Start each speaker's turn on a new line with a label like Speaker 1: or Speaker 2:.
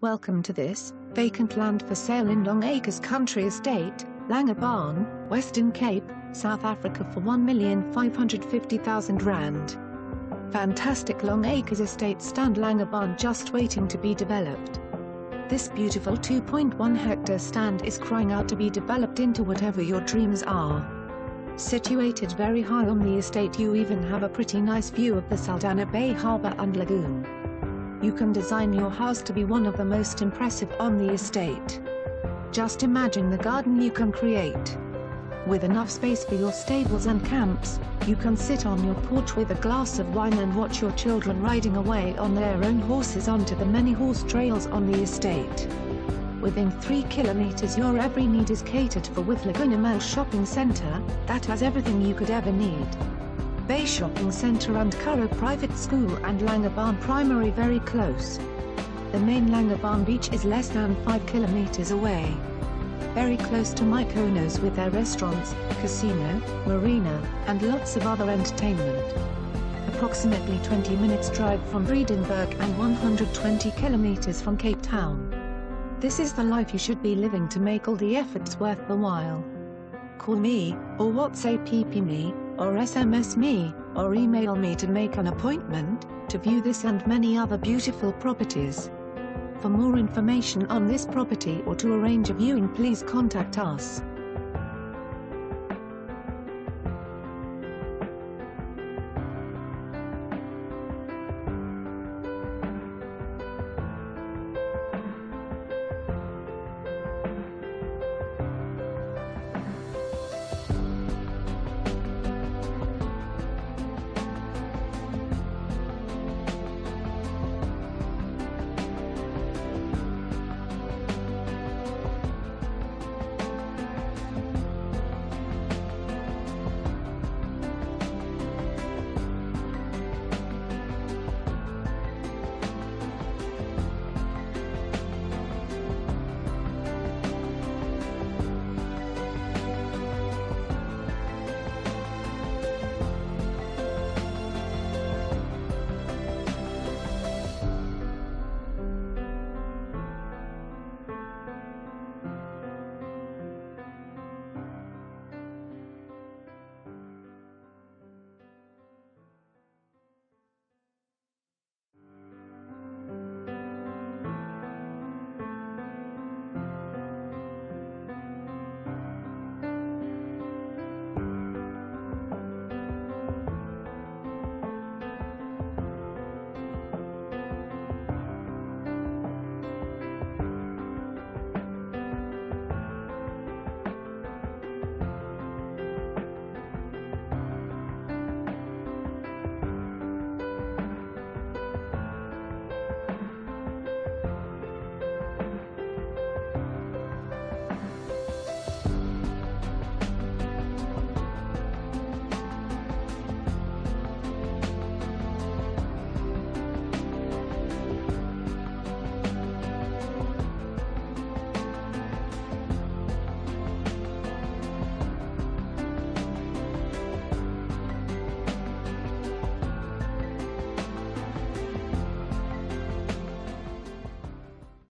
Speaker 1: Welcome to this, vacant land for sale in Long Acres Country Estate, Langebaan, Western Cape, South Africa for R1,550,000. Fantastic Long Acres Estate stand Langebaan just waiting to be developed. This beautiful 2.1 hectare stand is crying out to be developed into whatever your dreams are. Situated very high on the estate you even have a pretty nice view of the Saldanha Bay Harbour and Lagoon. You can design your house to be one of the most impressive on the estate. Just imagine the garden you can create. With enough space for your stables and camps, you can sit on your porch with a glass of wine and watch your children riding away on their own horses onto the many horse trails on the estate. Within 3 kilometers your every need is catered for with Laguna Mall Shopping Center, that has everything you could ever need. Bay Shopping Center and Curro Private School and Langebaan Primary very close. The main Langebaan beach is less than 5 kilometers away. Very close to Mykonos with their restaurants, casino, marina, and lots of other entertainment. Approximately 20 minutes drive from Vredenburg and 120 kilometers from Cape Town. This is the life you should be living to make all the efforts worth the while. Call me, or WhatsApp me, or SMS me, or email me to make an appointment, to view this and many other beautiful properties. For more information on this property or to arrange a viewing please contact us.